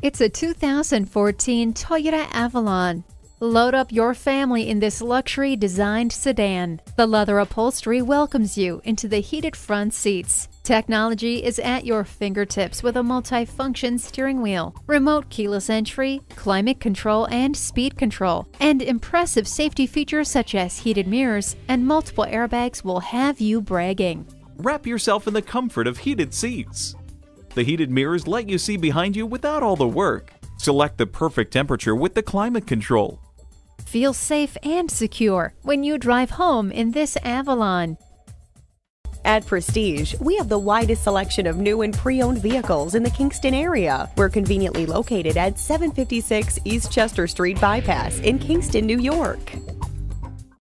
It's a 2014 Toyota Avalon. Load up your family in this luxury designed sedan. The leather upholstery welcomes you into the heated front seats. Technology is at your fingertips with a multi-function steering wheel, remote keyless entry, climate control and speed control, and impressive safety features such as heated mirrors and multiple airbags will have you bragging. Wrap yourself in the comfort of heated seats. The heated mirrors let you see behind you without all the work. Select the perfect temperature with the climate control. Feel safe and secure when you drive home in this Avalon. At Prestige, we have the widest selection of new and pre owned vehicles in the Kingston area. We're conveniently located at 756 East Chester Street Bypass in Kingston, New York.